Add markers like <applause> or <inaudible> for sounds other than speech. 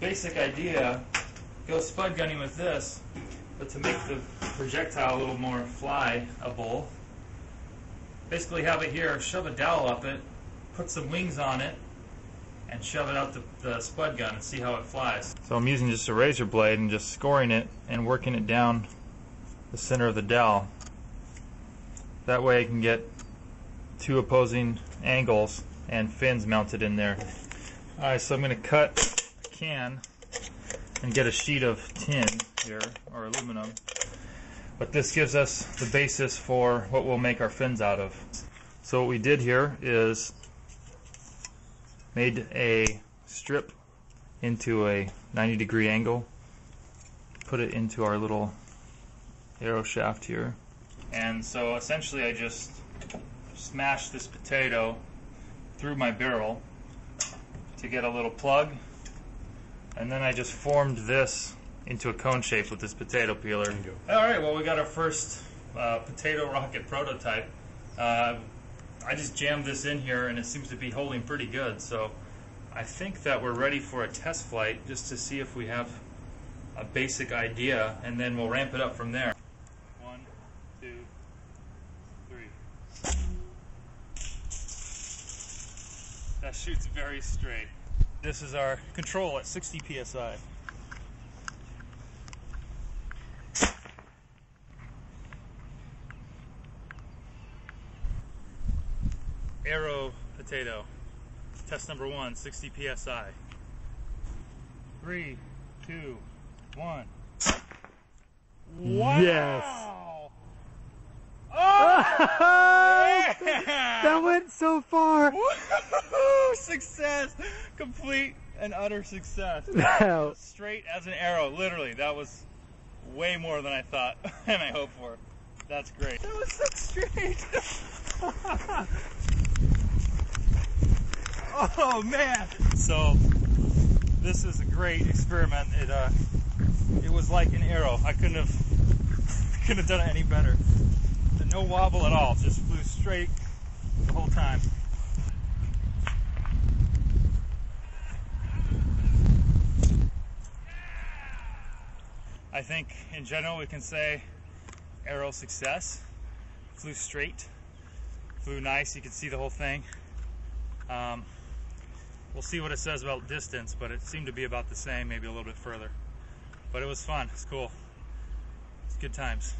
basic idea, go spud gunning with this, but to make the projectile a little more flyable, basically have it here, shove a dowel up it, put some wings on it, and shove it out the, the spud gun and see how it flies. So I'm using just a razor blade and just scoring it and working it down the center of the dowel. That way I can get two opposing angles and fins mounted in there. Alright, so I'm going to cut can and get a sheet of tin here, or aluminum. But this gives us the basis for what we'll make our fins out of. So what we did here is made a strip into a 90 degree angle, put it into our little arrow shaft here. And so essentially I just smashed this potato through my barrel to get a little plug and then I just formed this into a cone shape with this potato peeler. Alright, well we got our first uh, potato rocket prototype. Uh, I just jammed this in here and it seems to be holding pretty good so I think that we're ready for a test flight just to see if we have a basic idea and then we'll ramp it up from there. One, two, three. That shoots very straight. This is our control at 60 psi. Arrow potato. Test number one, 60 psi. Three, two, one. Wow! Yes. That went so far. Success! Complete and utter success. <laughs> Wow. Straight as an arrow, literally. That was way more than I thought <laughs> and I hoped for. That's great. That was so straight. <laughs> oh man! So this is a great experiment. It uh, it was like an arrow. I couldn't have couldn't have done it any better. No wobble at all. Just flew straight the whole time. I think in general we can say arrow success. Flew straight, flew nice. You can see the whole thing. Um, we'll see what it says about distance, but it seemed to be about the same, maybe a little bit further. But it was fun. It's cool. It's good times.